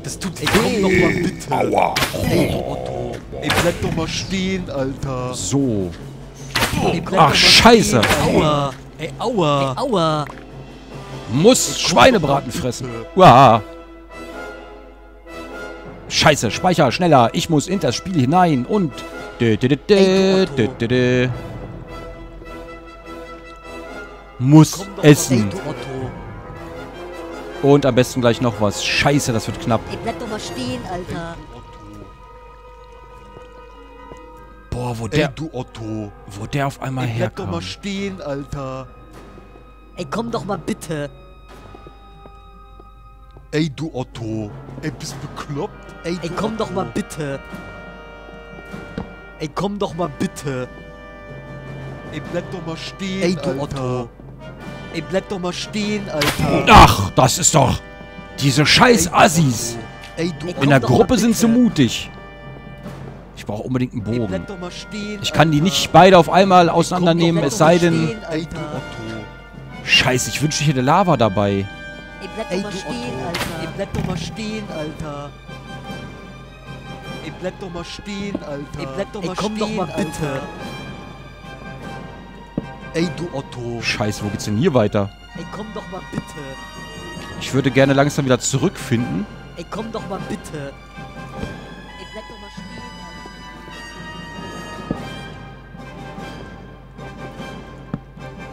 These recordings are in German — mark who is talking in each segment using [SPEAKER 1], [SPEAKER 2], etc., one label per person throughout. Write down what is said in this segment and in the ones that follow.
[SPEAKER 1] Das tut weh. Komm doch mal bitte.
[SPEAKER 2] Aua.
[SPEAKER 1] Ey, Otto. Ey, bleib doch mal stehen, Alter.
[SPEAKER 2] So.
[SPEAKER 1] Ey,
[SPEAKER 2] Ach, scheiße.
[SPEAKER 1] Stehen, aua. Ey, aua. Ey, aua.
[SPEAKER 2] Muss Schweinebraten fressen. Uah. Scheiße, Speicher, schneller. Ich muss in das Spiel hinein und... Dö, dö, dö, dö,
[SPEAKER 1] Ey, du
[SPEAKER 2] dö,
[SPEAKER 1] Otto.
[SPEAKER 2] dö, dö. Muss essen. Und am besten gleich noch was. Scheiße, das wird knapp.
[SPEAKER 3] Ey, bleib doch mal stehen, Alter.
[SPEAKER 2] Boah, wo
[SPEAKER 1] Ey,
[SPEAKER 2] der,
[SPEAKER 1] du Otto.
[SPEAKER 2] wo der auf einmal
[SPEAKER 1] Ey, bleib doch mal stehen, Alter.
[SPEAKER 3] Ey, komm doch mal bitte.
[SPEAKER 1] Ey, du Otto. Ey, bist bekloppt? Ey,
[SPEAKER 3] Ey,
[SPEAKER 1] du
[SPEAKER 3] komm doch
[SPEAKER 1] Otto.
[SPEAKER 3] mal bitte.
[SPEAKER 1] Ey, komm doch mal bitte. Ey, bleib doch mal stehen,
[SPEAKER 3] Ey, du
[SPEAKER 1] Alter.
[SPEAKER 3] Otto.
[SPEAKER 1] Ey, bleib doch mal stehen, Alter.
[SPEAKER 2] Ach, das ist doch... Diese scheiß
[SPEAKER 1] Ey,
[SPEAKER 2] Assis.
[SPEAKER 1] Ey, du
[SPEAKER 3] Ey,
[SPEAKER 2] In
[SPEAKER 3] komm
[SPEAKER 2] der Gruppe sind sie mutig. Ich brauche unbedingt einen
[SPEAKER 1] Ey,
[SPEAKER 2] Bogen.
[SPEAKER 1] mal stehen,
[SPEAKER 2] Ich kann die
[SPEAKER 1] Alter.
[SPEAKER 2] nicht beide auf einmal
[SPEAKER 1] Ey, komm
[SPEAKER 2] auseinandernehmen,
[SPEAKER 1] doch
[SPEAKER 2] es sei denn...
[SPEAKER 1] stehen, Ey.
[SPEAKER 2] Scheiße, ich wünschte, ich hätte Lava dabei.
[SPEAKER 3] Ey, bleib doch
[SPEAKER 1] Ey,
[SPEAKER 3] mal stehen,
[SPEAKER 1] Otto. Ey,
[SPEAKER 3] Alter.
[SPEAKER 1] bleib doch mal stehen, Alter. Ey, bleib doch mal stehen, Alter.
[SPEAKER 3] Ey, bleib doch
[SPEAKER 1] Ey,
[SPEAKER 3] mal
[SPEAKER 1] komm
[SPEAKER 3] stehen,
[SPEAKER 1] doch mal bitte.
[SPEAKER 3] Alter.
[SPEAKER 1] Ey, du Otto.
[SPEAKER 2] Scheiße, wo geht's denn hier weiter?
[SPEAKER 3] Ey, komm doch mal bitte.
[SPEAKER 2] Ich würde gerne langsam wieder zurückfinden.
[SPEAKER 3] Ey, komm doch mal bitte. Ey, bleib doch mal stehen.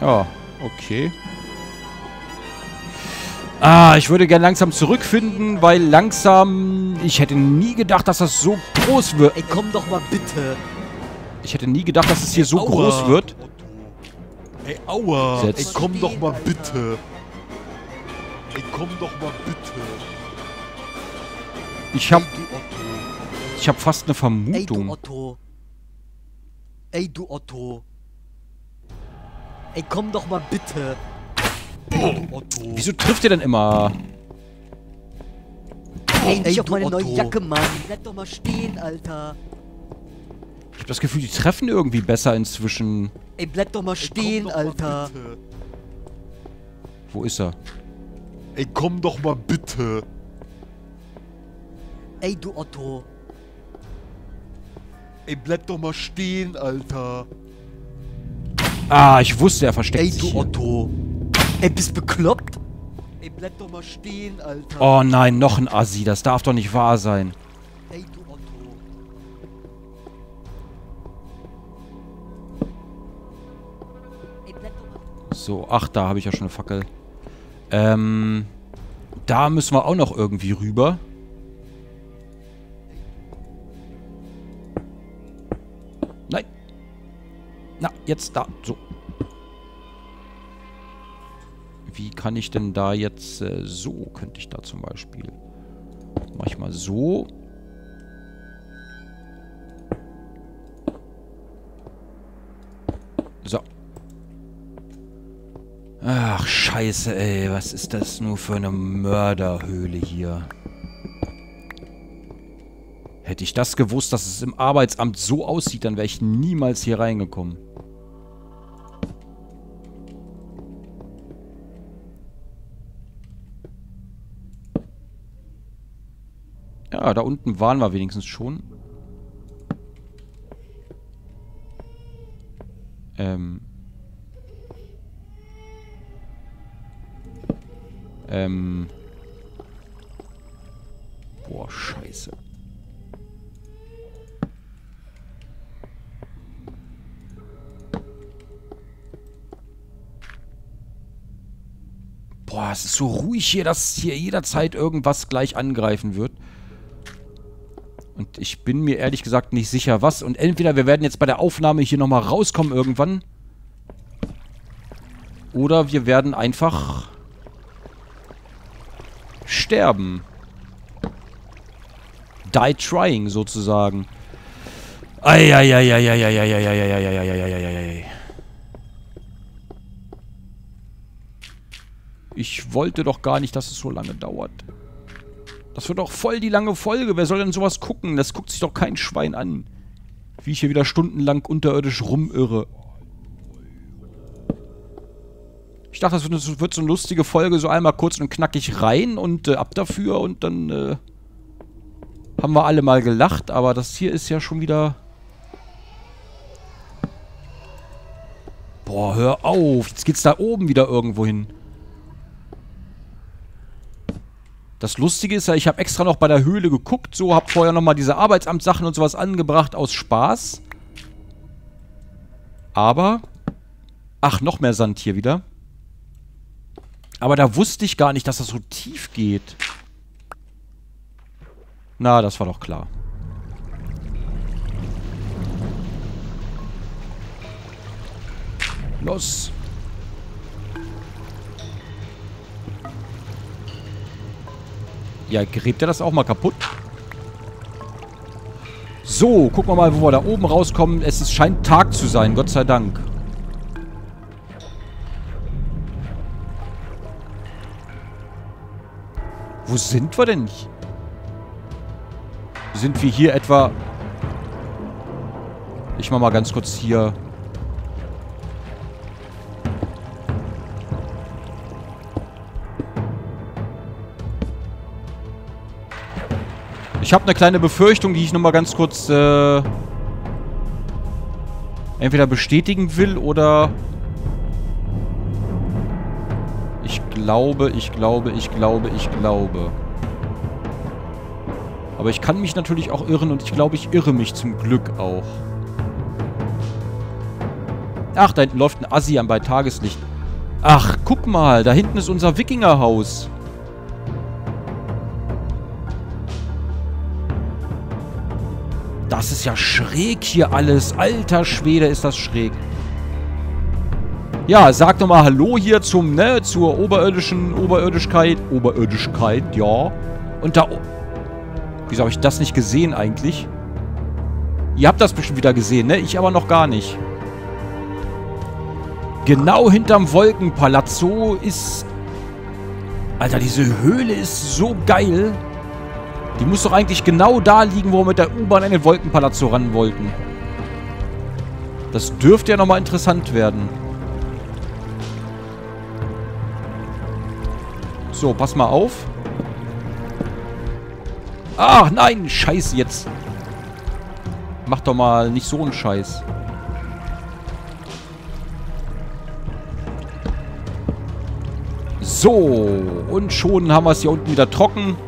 [SPEAKER 2] Ja, okay. Ah, ich würde gerne langsam zurückfinden, weil langsam... Ich hätte nie gedacht, dass das so groß wird.
[SPEAKER 3] Ey, komm doch mal bitte.
[SPEAKER 2] Ich hätte nie gedacht, dass es hier so
[SPEAKER 1] Aua.
[SPEAKER 2] groß wird.
[SPEAKER 1] Ey, aua.
[SPEAKER 2] Setz.
[SPEAKER 1] Ey, komm doch mal bitte. Ey, komm doch mal bitte.
[SPEAKER 2] Ich hab,
[SPEAKER 1] Ey, du Otto.
[SPEAKER 2] ich hab fast eine
[SPEAKER 1] Ey, du
[SPEAKER 2] Vermutung.
[SPEAKER 1] Otto. Ey, du Otto.
[SPEAKER 3] Ey, komm doch mal bitte.
[SPEAKER 1] Ey, du Otto.
[SPEAKER 2] Wieso trifft ihr denn immer?
[SPEAKER 3] Ey, auf
[SPEAKER 1] du
[SPEAKER 3] meine neue
[SPEAKER 1] Otto.
[SPEAKER 3] Jacke, Mann. Bleib doch mal stehen, Alter.
[SPEAKER 2] Ich hab das Gefühl, die treffen irgendwie besser inzwischen.
[SPEAKER 3] Ey, bleib doch mal
[SPEAKER 1] Ey,
[SPEAKER 3] stehen,
[SPEAKER 1] mal
[SPEAKER 3] Alter.
[SPEAKER 1] bitte.
[SPEAKER 2] Wo ist er?
[SPEAKER 1] Ey, komm doch mal bitte.
[SPEAKER 3] Ey, du Otto.
[SPEAKER 1] Ey, bleib doch mal stehen, Alter.
[SPEAKER 2] Ah, ich wusste, er versteckt
[SPEAKER 1] Ey,
[SPEAKER 2] sich
[SPEAKER 1] du
[SPEAKER 2] hier.
[SPEAKER 1] Otto.
[SPEAKER 3] Ey, bist bekloppt?
[SPEAKER 1] Ey, bleib doch mal stehen, Alter.
[SPEAKER 2] Oh nein, noch ein Assi. Das darf doch nicht wahr sein. So, ach, da habe ich ja schon eine Fackel. Ähm, da müssen wir auch noch irgendwie rüber. Nein. Na, jetzt da. So. Wie kann ich denn da jetzt... Äh, so könnte ich da zum Beispiel... Mach ich mal so. So. Ach, scheiße, ey. Was ist das nur für eine Mörderhöhle hier? Hätte ich das gewusst, dass es im Arbeitsamt so aussieht, dann wäre ich niemals hier reingekommen. Ja, da unten waren wir wenigstens schon. Ähm. Boah, scheiße. Boah, es ist so ruhig hier, dass hier jederzeit irgendwas gleich angreifen wird. Und ich bin mir ehrlich gesagt nicht sicher, was. Und entweder wir werden jetzt bei der Aufnahme hier nochmal rauskommen irgendwann. Oder wir werden einfach sterben. Die trying sozusagen. Ich wollte doch gar nicht, dass es so lange dauert. Das wird doch voll die lange Folge. Wer soll denn sowas gucken? Das guckt sich doch kein Schwein an. Wie ich hier wieder stundenlang unterirdisch rumirre. Ich dachte, das wird, wird so eine lustige Folge, so einmal kurz und knackig rein und äh, ab dafür und dann, äh, haben wir alle mal gelacht, aber das hier ist ja schon wieder... Boah, hör auf. Jetzt geht's da oben wieder irgendwo hin. Das Lustige ist ja, ich habe extra noch bei der Höhle geguckt, so, habe vorher nochmal diese Arbeitsamtssachen und sowas angebracht aus Spaß. Aber... Ach, noch mehr Sand hier wieder. Aber da wusste ich gar nicht, dass das so tief geht. Na, das war doch klar. Los. Ja, gräbt er das auch mal kaputt? So, gucken wir mal, wo wir da oben rauskommen. Es ist, scheint Tag zu sein, Gott sei Dank. Wo sind wir denn? Sind wir hier etwa... Ich mach mal ganz kurz hier... Ich habe eine kleine Befürchtung, die ich nochmal ganz kurz äh, entweder bestätigen will oder... glaube, ich glaube, ich glaube, ich glaube. Aber ich kann mich natürlich auch irren und ich glaube, ich irre mich zum Glück auch. Ach, da hinten läuft ein Assi an bei Tageslicht. Ach, guck mal, da hinten ist unser Wikingerhaus. Das ist ja schräg hier alles. Alter Schwede, ist das schräg. Ja, sag doch mal Hallo hier zum, ne, zur oberirdischen Oberirdischkeit. Oberirdischkeit, ja. Und da... Wieso habe ich das nicht gesehen eigentlich? Ihr habt das bestimmt wieder gesehen, ne? Ich aber noch gar nicht. Genau hinterm Wolkenpalazzo ist... Alter, diese Höhle ist so geil. Die muss doch eigentlich genau da liegen, wo wir mit der U-Bahn in den Wolkenpalazzo ran wollten. Das dürfte ja nochmal interessant werden. So, pass mal auf. Ach, nein, scheiße jetzt. Mach doch mal nicht so einen Scheiß. So, und schon haben wir es hier unten wieder trocken.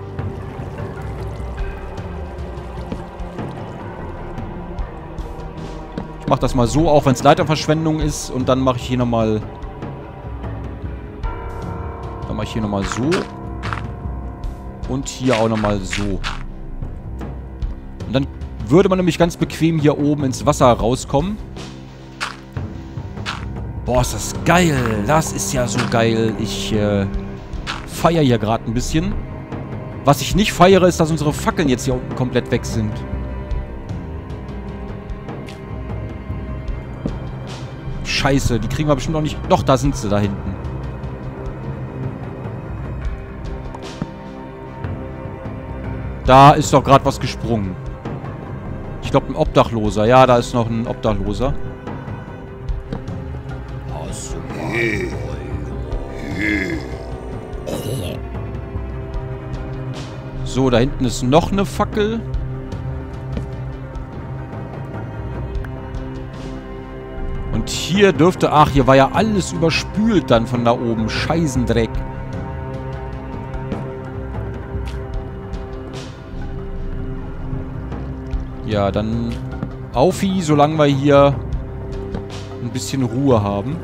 [SPEAKER 2] Ich mache das mal so, auch wenn es Leiterverschwendung ist. Und dann mache ich hier nochmal... Ich hier nochmal so. Und hier auch nochmal so. Und dann würde man nämlich ganz bequem hier oben ins Wasser rauskommen. Boah, ist das geil. Das ist ja so geil. Ich äh, feiere hier gerade ein bisschen. Was ich nicht feiere, ist, dass unsere Fackeln jetzt hier unten komplett weg sind. Scheiße, die kriegen wir bestimmt noch nicht... Doch, da sind sie, da hinten. Da ist doch gerade was gesprungen. Ich glaube, ein Obdachloser. Ja, da ist noch ein Obdachloser. So, da hinten ist noch eine Fackel. Und hier dürfte... Ach, hier war ja alles überspült dann von da oben. Scheißendreck. Ja, dann... Aufi, solange wir hier ein bisschen Ruhe haben.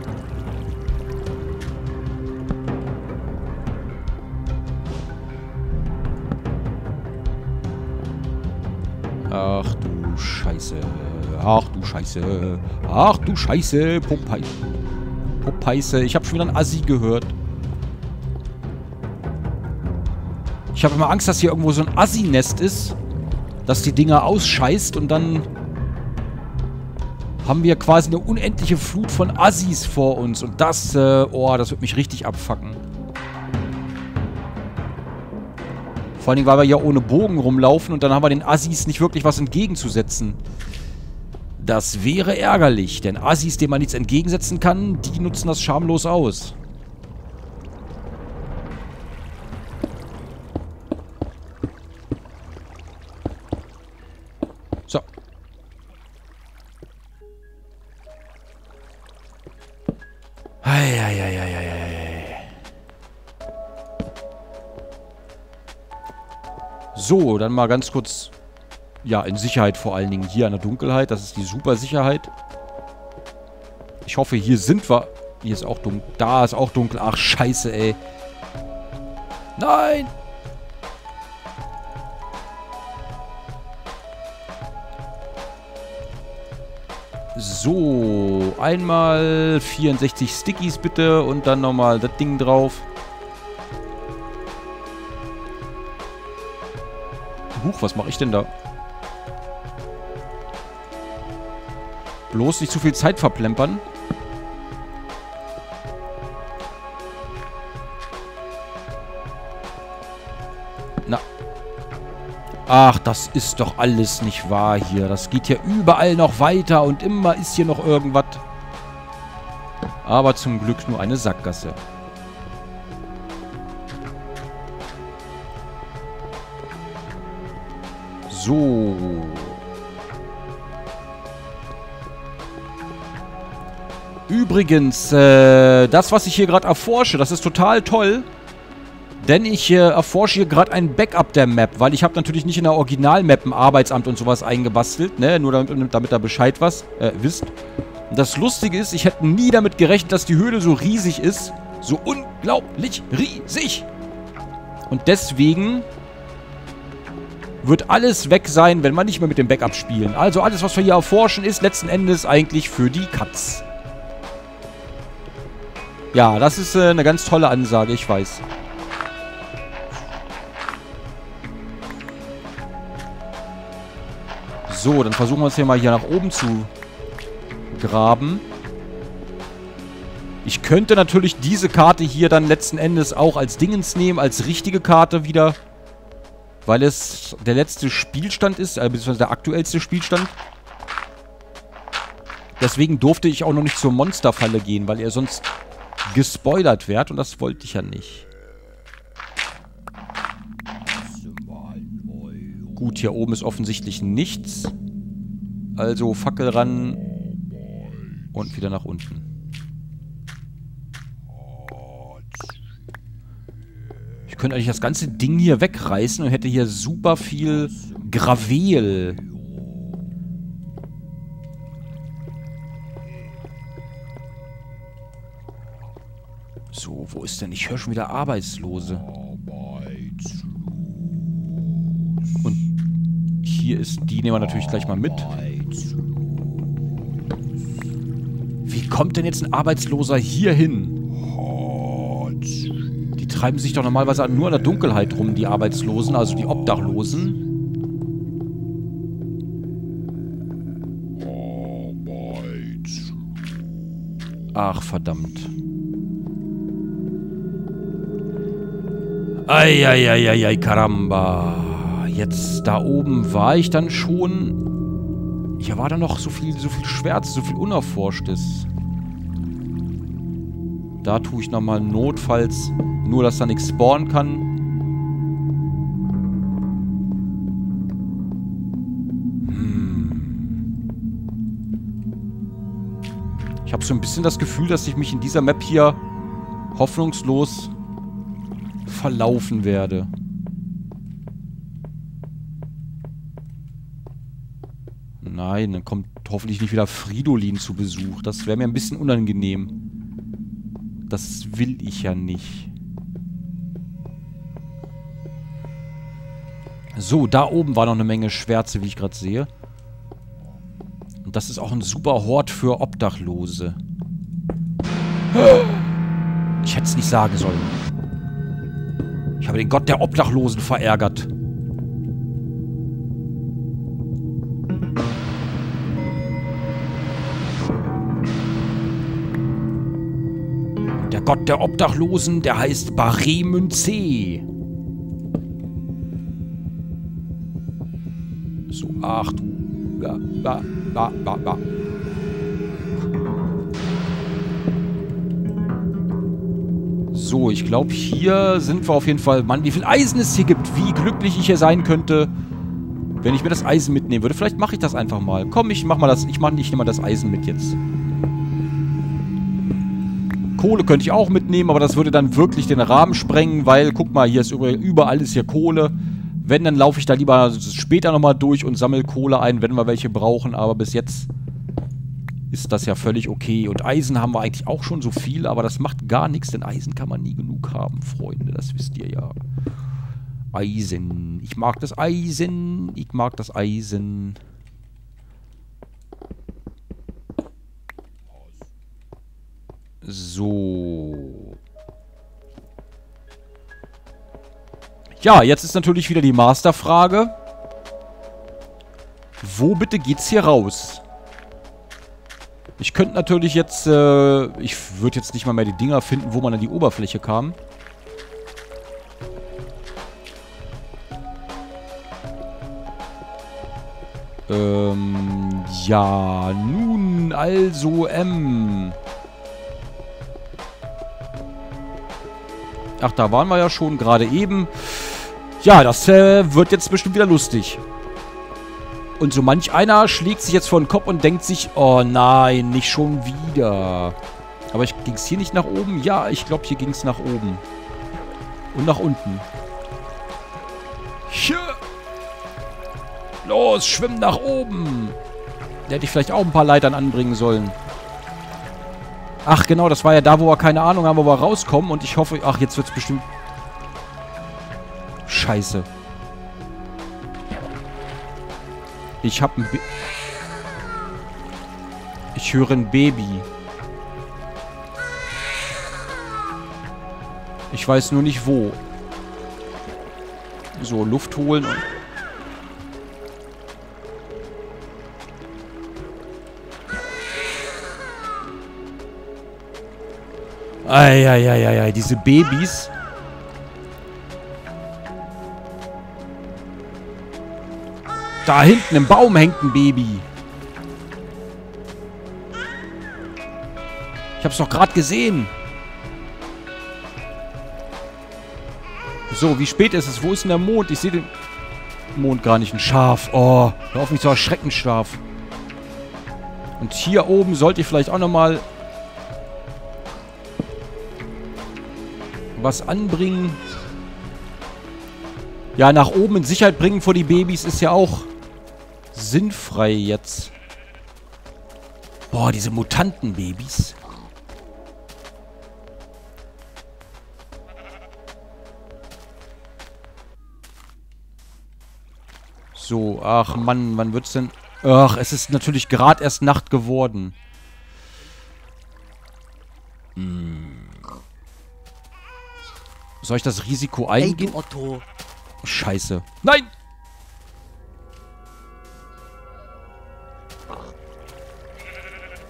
[SPEAKER 2] Ach du Scheiße. Ach du Scheiße. Ach du Scheiße. Popei Popeise. Ich habe schon wieder ein Assi gehört. Ich habe immer Angst, dass hier irgendwo so ein Assi-Nest ist. Dass die Dinger ausscheißt und dann haben wir quasi eine unendliche Flut von Assis vor uns. Und das, äh, oh, das wird mich richtig abfacken. Vor allen Dingen, weil wir ja ohne Bogen rumlaufen und dann haben wir den Assis nicht wirklich was entgegenzusetzen. Das wäre ärgerlich, denn Assis, denen man nichts entgegensetzen kann, die nutzen das schamlos aus. So, dann mal ganz kurz... Ja, in Sicherheit vor allen Dingen. Hier an der Dunkelheit. Das ist die super Sicherheit. Ich hoffe, hier sind wir... Hier ist auch dunkel. Da ist auch dunkel. Ach, scheiße, ey. Nein! So, einmal 64 Stickies bitte und dann nochmal das Ding drauf. Huch, was mache ich denn da? Bloß nicht zu viel Zeit verplempern. Na. Ach, das ist doch alles nicht wahr hier. Das geht hier überall noch weiter und immer ist hier noch irgendwas. Aber zum Glück nur eine Sackgasse. So. Übrigens, äh, das, was ich hier gerade erforsche, das ist total toll. Denn ich äh, erforsche hier gerade ein Backup der Map, weil ich habe natürlich nicht in der Original-Map ein Arbeitsamt und sowas eingebastelt, ne? Nur damit, damit ihr Bescheid was, äh, wisst. Und das Lustige ist, ich hätte nie damit gerechnet, dass die Höhle so riesig ist. So unglaublich riesig. Und deswegen wird alles weg sein, wenn wir nicht mehr mit dem Backup spielen. Also alles, was wir hier erforschen, ist letzten Endes eigentlich für die Katz. Ja, das ist äh, eine ganz tolle Ansage, ich weiß. So, dann versuchen wir uns hier mal hier nach oben zu graben. Ich könnte natürlich diese Karte hier dann letzten Endes auch als Dingens nehmen, als richtige Karte wieder. Weil es der letzte Spielstand ist, äh, beziehungsweise der aktuellste Spielstand. Deswegen durfte ich auch noch nicht zur Monsterfalle gehen, weil er sonst gespoilert wird und das wollte ich ja nicht. Gut, hier oben ist offensichtlich nichts. Also Fackel ran und wieder nach unten. Ich könnte eigentlich das ganze Ding hier wegreißen und hätte hier super viel Gravel. So, wo ist denn? Ich höre schon wieder Arbeitslose. Und hier ist, die nehmen wir natürlich gleich mal mit. Wie kommt denn jetzt ein Arbeitsloser hier hin? Treiben sich doch normalerweise nur in der Dunkelheit rum, die Arbeitslosen, also die Obdachlosen. Ach, verdammt. Eieieiei, Karamba. Jetzt da oben war ich dann schon. Hier war da noch so viel, so viel Schwärze, so viel Unerforschtes. Da tue ich nochmal notfalls nur, dass da nichts spawnen kann. Hm. Ich habe so ein bisschen das Gefühl, dass ich mich in dieser Map hier hoffnungslos verlaufen werde. Nein, dann kommt hoffentlich nicht wieder Fridolin zu Besuch. Das wäre mir ein bisschen unangenehm. Das will ich ja nicht. So, da oben war noch eine Menge Schwärze, wie ich gerade sehe. Und das ist auch ein super Hort für Obdachlose. Ich hätte es nicht sagen sollen. Ich habe den Gott der Obdachlosen verärgert. Der Gott der Obdachlosen, der heißt Baremünze. So, ach du. Ja, ja, ja, ja, ja. So, ich glaube, hier sind wir auf jeden Fall... Mann, wie viel Eisen es hier gibt. Wie glücklich ich hier sein könnte, wenn ich mir das Eisen mitnehmen würde. Vielleicht mache ich das einfach mal. Komm, ich mach mal das... Ich, ich nehme mal das Eisen mit jetzt. Kohle könnte ich auch mitnehmen, aber das würde dann wirklich den Rahmen sprengen, weil, guck mal, hier ist über, überall ist hier Kohle. Wenn, dann laufe ich da lieber später nochmal durch und sammle Kohle ein, wenn wir welche brauchen. Aber bis jetzt ist das ja völlig okay. Und Eisen haben wir eigentlich auch schon so viel, aber das macht gar nichts, denn Eisen kann man nie genug haben, Freunde. Das wisst ihr ja. Eisen. Ich mag das Eisen. Ich mag das Eisen. So. Ja, jetzt ist natürlich wieder die Masterfrage. Wo bitte geht's hier raus? Ich könnte natürlich jetzt, äh, ich würde jetzt nicht mal mehr die Dinger finden, wo man an die Oberfläche kam. Ähm, ja, nun, also, M. Ach, da waren wir ja schon gerade eben. Ja, das äh, wird jetzt bestimmt wieder lustig. Und so manch einer schlägt sich jetzt vor den Kopf und denkt sich, oh nein, nicht schon wieder. Aber ging es hier nicht nach oben? Ja, ich glaube, hier ging es nach oben. Und nach unten. Hier. Los, schwimm nach oben. Da hätte ich vielleicht auch ein paar Leitern anbringen sollen. Ach genau, das war ja da, wo wir keine Ahnung haben, wo wir rauskommen. Und ich hoffe... Ach, jetzt wird es bestimmt... Scheiße. Ich habe ein... Ba ich höre ein Baby. Ich weiß nur nicht wo. So, Luft holen und... Eieieiei, diese Babys. Da hinten im Baum hängt ein Baby. Ich hab's doch gerade gesehen. So, wie spät ist es? Wo ist denn der Mond? Ich sehe den Mond gar nicht. Ein Schaf. Oh, hör auf mich zu erschrecken, Schaf. Und hier oben sollte ich vielleicht auch nochmal was anbringen. Ja, nach oben in Sicherheit bringen vor die Babys ist ja auch sinnfrei jetzt. Boah, diese Mutantenbabys. So, ach Mann, wann wird's denn... Ach, es ist natürlich gerade erst Nacht geworden. Hm. Soll ich das Risiko eingehen?
[SPEAKER 3] Hey, Otto.
[SPEAKER 2] Scheiße. Nein!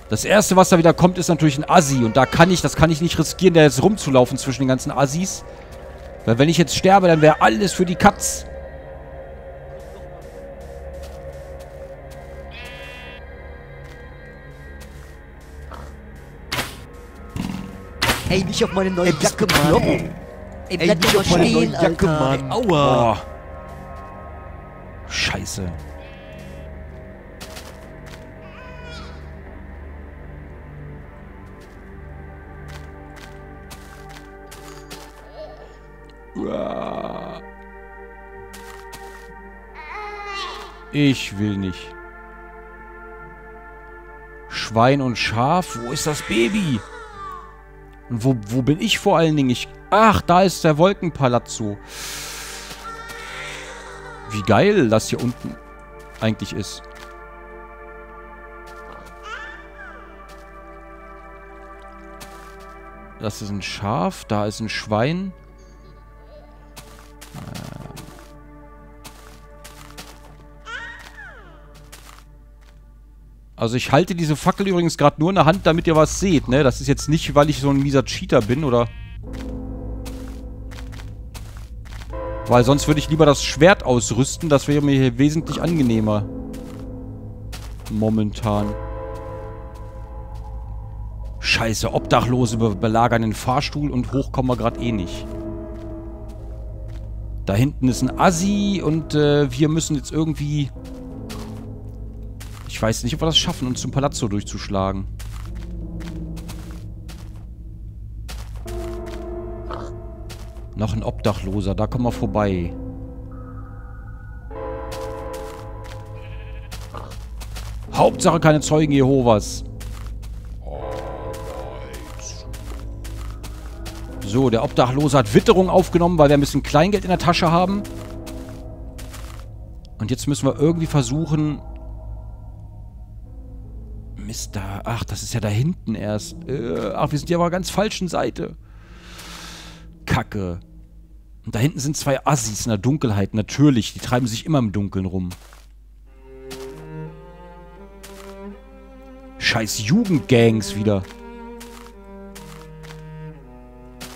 [SPEAKER 2] Das erste, was da wieder kommt, ist natürlich ein Assi. Und da kann ich, das kann ich nicht riskieren, da jetzt rumzulaufen zwischen den ganzen Assis. Weil wenn ich jetzt sterbe, dann wäre alles für die Katz.
[SPEAKER 3] Ey, nicht auf meine neue Jacke, Mann. Ey,
[SPEAKER 4] Ey,
[SPEAKER 3] bleib
[SPEAKER 4] nicht auf meine neue Jacke. Mann. Aua.
[SPEAKER 2] Boah. Scheiße. Ich will nicht. Schwein und Schaf? Wo ist das Baby? Und wo, wo bin ich vor allen Dingen? Ich, ach, da ist der Wolkenpalazzo. Wie geil das hier unten eigentlich ist. Das ist ein Schaf, da ist ein Schwein. Also ich halte diese Fackel übrigens gerade nur in der Hand, damit ihr was seht, ne? Das ist jetzt nicht, weil ich so ein mieser Cheater bin, oder... Weil sonst würde ich lieber das Schwert ausrüsten. Das wäre mir hier wesentlich angenehmer. Momentan. Scheiße, Obdachlose be belagern den Fahrstuhl und hoch kommen wir gerade eh nicht. Da hinten ist ein Assi und äh, wir müssen jetzt irgendwie... Ich weiß nicht, ob wir das schaffen, uns zum Palazzo durchzuschlagen. Noch ein Obdachloser, da kommen wir vorbei. Hauptsache keine Zeugen Jehovas. So, der Obdachlose hat Witterung aufgenommen, weil wir ein bisschen Kleingeld in der Tasche haben. Und jetzt müssen wir irgendwie versuchen... Mister... Ach, das ist ja da hinten erst. Äh, ach, wir sind ja aber ganz falschen Seite. Kacke. Und da hinten sind zwei Assis in der Dunkelheit. Natürlich, die treiben sich immer im Dunkeln rum. Scheiß Jugendgangs wieder.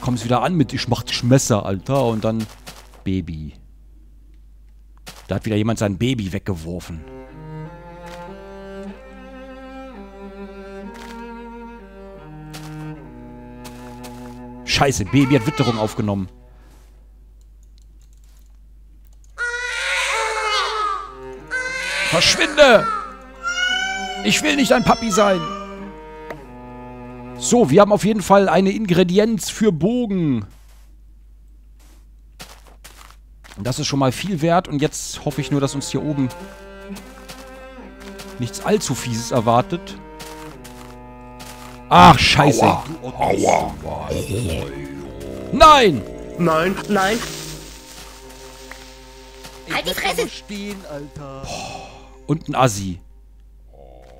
[SPEAKER 2] Kommst wieder an mit, ich mach dich Messer, Alter. Und dann Baby. Da hat wieder jemand sein Baby weggeworfen. Scheiße, Baby hat Witterung aufgenommen. Verschwinde! Ich will nicht dein Papi sein. So, wir haben auf jeden Fall eine Ingredienz für Bogen. Das ist schon mal viel wert. Und jetzt hoffe ich nur, dass uns hier oben nichts allzu Fieses erwartet. Ach, scheiße.
[SPEAKER 1] Aua. Aua.
[SPEAKER 2] Nein!
[SPEAKER 3] Nein, nein.
[SPEAKER 4] Halt die Fresse!
[SPEAKER 3] stehen, Alter.
[SPEAKER 2] Und ein Assi.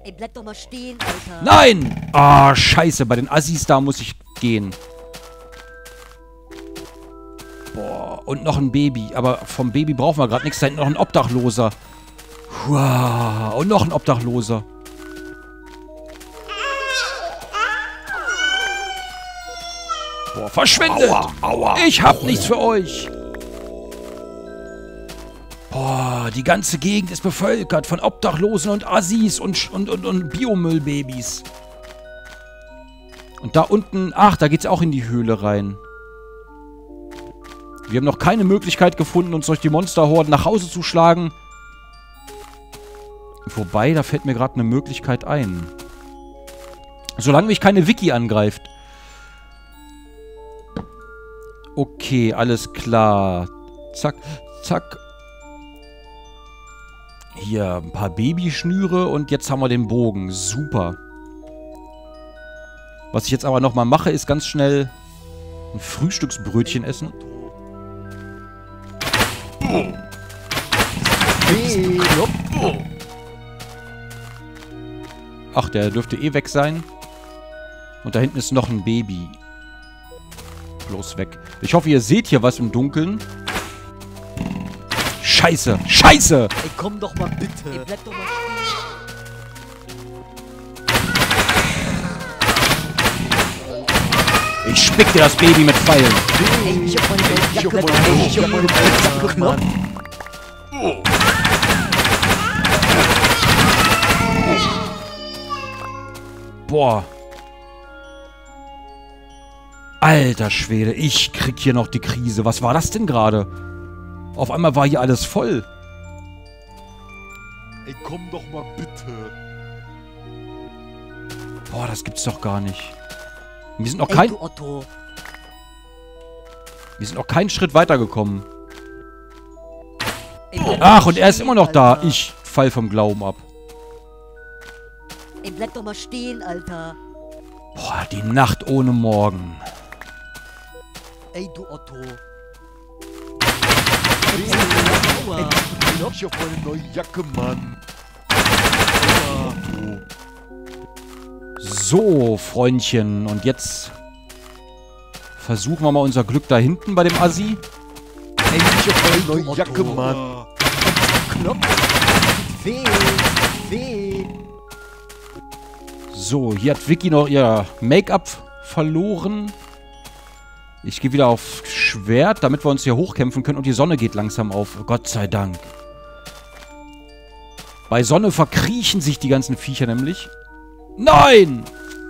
[SPEAKER 4] Ey, bleib doch mal stehen, Alter.
[SPEAKER 2] Nein! Ah, scheiße. Bei den Assis da muss ich gehen. Boah, und noch ein Baby. Aber vom Baby brauchen wir gerade nichts. Da hinten noch ein Obdachloser. Wow. Und noch ein Obdachloser. Boah, verschwindet!
[SPEAKER 1] Aua, aua.
[SPEAKER 2] Ich hab nichts für euch. Boah, die ganze Gegend ist bevölkert von Obdachlosen und Assis und, und, und, und Biomüllbabys. Und da unten, ach, da geht's auch in die Höhle rein. Wir haben noch keine Möglichkeit gefunden, uns durch die Monsterhorden nach Hause zu schlagen. Wobei, da fällt mir gerade eine Möglichkeit ein. Solange mich keine Wiki angreift. Okay, alles klar. Zack, zack. Hier, ein paar Babyschnüre und jetzt haben wir den Bogen. Super. Was ich jetzt aber nochmal mache, ist ganz schnell ein Frühstücksbrötchen essen. Ach, der dürfte eh weg sein. Und da hinten ist noch ein Baby. Bloß weg. Ich hoffe, ihr seht hier was im Dunkeln. Scheiße! Scheiße!
[SPEAKER 3] Ey, komm doch mal
[SPEAKER 4] Ey,
[SPEAKER 3] bitte.
[SPEAKER 4] bleib doch mal stehen.
[SPEAKER 2] Ich spick dir das Baby mit Pfeilen.
[SPEAKER 4] Ey, ich hab meine
[SPEAKER 1] Ich hab
[SPEAKER 4] Jacke.
[SPEAKER 1] meine
[SPEAKER 4] Ey, ich hab meine
[SPEAKER 1] Jacke,
[SPEAKER 4] Jacke.
[SPEAKER 3] Mann.
[SPEAKER 2] Boah. Alter Schwede, ich krieg hier noch die Krise. Was war das denn gerade? Auf einmal war hier alles voll.
[SPEAKER 1] Ey, komm doch mal bitte.
[SPEAKER 2] Boah, das gibt's doch gar nicht. Wir sind noch
[SPEAKER 4] Ey,
[SPEAKER 2] kein,
[SPEAKER 4] du Otto.
[SPEAKER 2] wir sind noch keinen Schritt weitergekommen. Ach, und er ist immer noch da.
[SPEAKER 4] Alter.
[SPEAKER 2] Ich fall vom Glauben ab.
[SPEAKER 4] Ey, bleib doch mal stehen, Alter.
[SPEAKER 2] Boah, die Nacht ohne Morgen.
[SPEAKER 3] Ey, du Otto.
[SPEAKER 1] Ich hab meine neue Jacke, Mann.
[SPEAKER 2] So, Freundchen. Und jetzt versuchen wir mal unser Glück da hinten bei dem Assi.
[SPEAKER 1] Ich hab meine neue. Jacke, Mann.
[SPEAKER 3] Knopf.
[SPEAKER 2] So, hier hat Vicky noch ihr Make-up verloren. Ich gehe wieder auf Schwert, damit wir uns hier hochkämpfen können. Und die Sonne geht langsam auf. Gott sei Dank. Bei Sonne verkriechen sich die ganzen Viecher nämlich. Nein!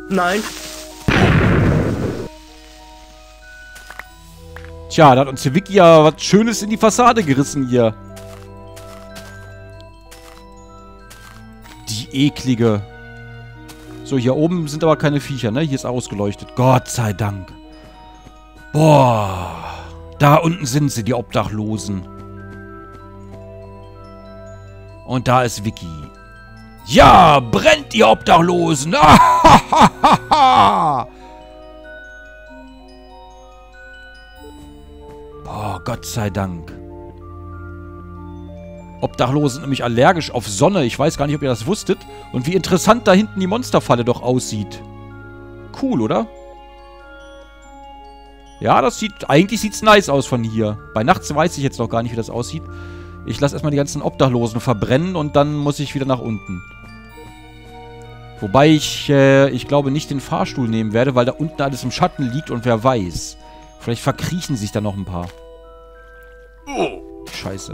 [SPEAKER 3] Nein.
[SPEAKER 2] Tja, da hat uns der Vicky ja was Schönes in die Fassade gerissen hier. Die eklige. So, hier oben sind aber keine Viecher, ne? Hier ist ausgeleuchtet. Gott sei Dank. Boah. Da unten sind sie, die Obdachlosen. Und da ist Vicky. Ja, brennt ihr Obdachlosen! Boah, Gott sei Dank. Obdachlose sind nämlich allergisch auf Sonne. Ich weiß gar nicht, ob ihr das wusstet. Und wie interessant da hinten die Monsterfalle doch aussieht. Cool, oder? Ja, das sieht... Eigentlich sieht's nice aus von hier. Bei nachts weiß ich jetzt noch gar nicht, wie das aussieht. Ich lasse erstmal die ganzen Obdachlosen verbrennen und dann muss ich wieder nach unten. Wobei ich, äh, ich glaube, nicht den Fahrstuhl nehmen werde, weil da unten alles im Schatten liegt und wer weiß. Vielleicht verkriechen sich da noch ein paar. Scheiße.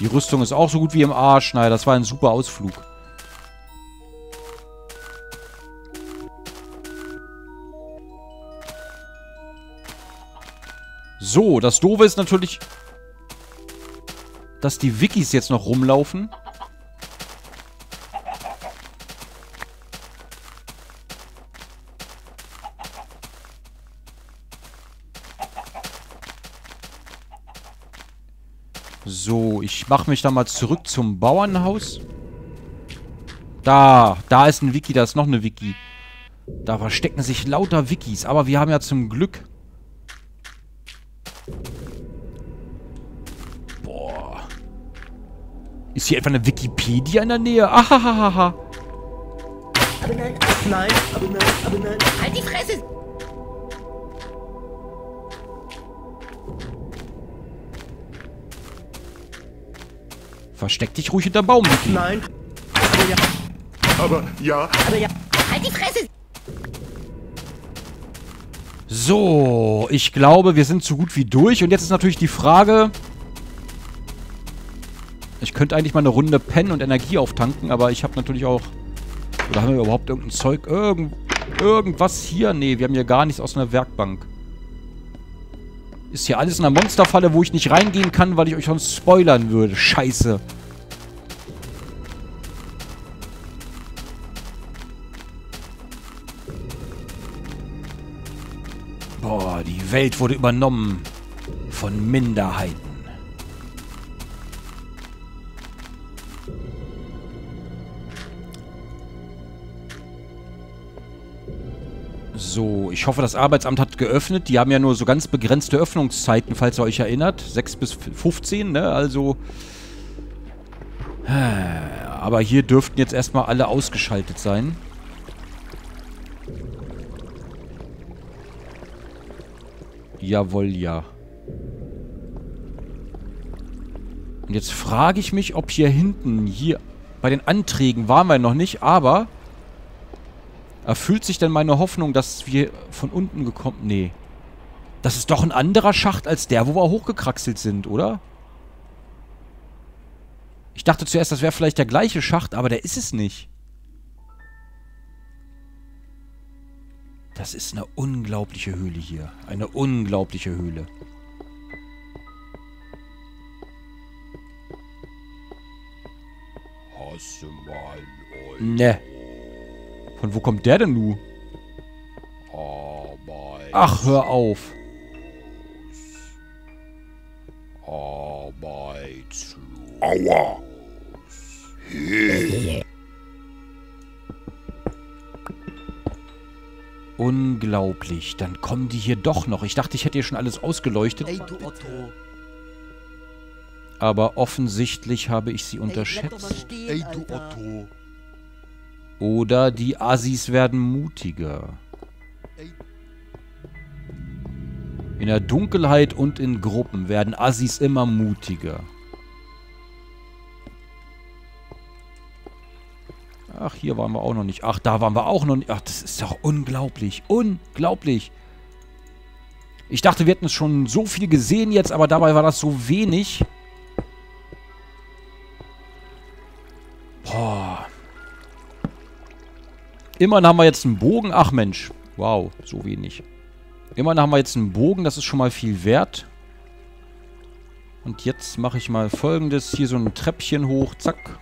[SPEAKER 2] Die Rüstung ist auch so gut wie im Arsch. Naja, das war ein super Ausflug. So, das Doofe ist natürlich, dass die Wikis jetzt noch rumlaufen. So, ich mache mich da mal zurück zum Bauernhaus. Da, da ist ein Wiki, da ist noch eine Wiki. Da verstecken sich lauter Wikis, aber wir haben ja zum Glück... Ist hier etwa eine Wikipedia in der Nähe? Ahahaha.
[SPEAKER 3] Aber nein, nein, aber nein, aber nein. Halt die Fresse!
[SPEAKER 2] Versteck dich ruhig hinter Baum, Wiki.
[SPEAKER 3] Nein. Aber ja,
[SPEAKER 1] Aber ja,
[SPEAKER 3] aber ja. Halt die Fresse!
[SPEAKER 2] So, ich glaube, wir sind so gut wie durch. Und jetzt ist natürlich die Frage... Ich könnte eigentlich mal eine Runde pennen und Energie auftanken, aber ich habe natürlich auch... Oder haben wir überhaupt irgendein Zeug? Irgend, irgendwas hier? Nee, wir haben hier gar nichts aus einer Werkbank. Ist hier alles in einer Monsterfalle, wo ich nicht reingehen kann, weil ich euch sonst spoilern würde. Scheiße. Boah, die Welt wurde übernommen von Minderheiten. So, ich hoffe, das Arbeitsamt hat geöffnet. Die haben ja nur so ganz begrenzte Öffnungszeiten, falls ihr euch erinnert. 6 bis 15, ne? Also... äh, Aber hier dürften jetzt erstmal alle ausgeschaltet sein. Jawohl, ja. Und jetzt frage ich mich, ob hier hinten, hier bei den Anträgen waren wir noch nicht, aber erfüllt sich denn meine Hoffnung, dass wir von unten gekommen... Nee. Das ist doch ein anderer Schacht als der, wo wir hochgekraxelt sind, oder? Ich dachte zuerst, das wäre vielleicht der gleiche Schacht, aber der ist es nicht. Das ist eine unglaubliche Höhle hier. Eine unglaubliche Höhle.
[SPEAKER 1] hast du mal
[SPEAKER 2] Ne. Von wo kommt der denn nu?
[SPEAKER 1] Arbeit.
[SPEAKER 2] Ach, hör auf.
[SPEAKER 1] Arbeitslos. Aua.
[SPEAKER 2] Unglaublich. Dann kommen die hier doch noch. Ich dachte, ich hätte hier schon alles ausgeleuchtet.
[SPEAKER 4] Ey, du Otto.
[SPEAKER 2] Aber offensichtlich habe ich sie unterschätzt.
[SPEAKER 4] stehen,
[SPEAKER 1] Ey, du. Otto.
[SPEAKER 2] Oder die Assis werden mutiger. In der Dunkelheit und in Gruppen werden Assis immer mutiger. Ach, hier waren wir auch noch nicht. Ach, da waren wir auch noch nicht. Ach, das ist doch unglaublich. Unglaublich. Ich dachte, wir hätten es schon so viel gesehen jetzt, aber dabei war das so wenig. Immerhin haben wir jetzt einen Bogen. Ach Mensch. Wow, so wenig. Immerhin haben wir jetzt einen Bogen. Das ist schon mal viel wert. Und jetzt mache ich mal folgendes. Hier so ein Treppchen hoch. Zack.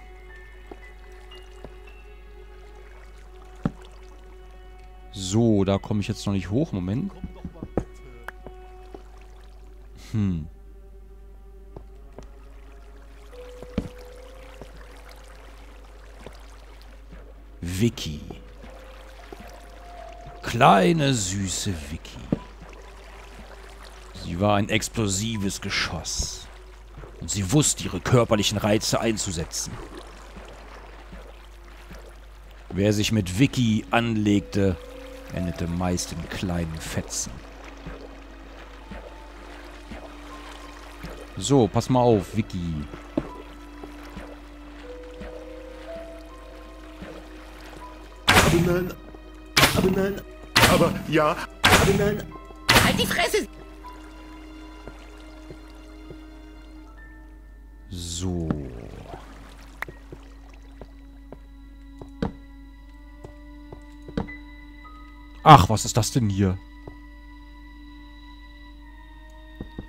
[SPEAKER 2] So, da komme ich jetzt noch nicht hoch. Moment. Hm. Vicky. Kleine, süße Vicky. Sie war ein explosives Geschoss. Und sie wusste, ihre körperlichen Reize einzusetzen. Wer sich mit Vicky anlegte, endete meist in kleinen Fetzen. So, pass mal auf, Vicky.
[SPEAKER 3] Aber nein. Aber nein.
[SPEAKER 1] Aber ja,
[SPEAKER 3] Aber nein. Halt die Fresse!
[SPEAKER 2] So. Ach, was ist das denn hier?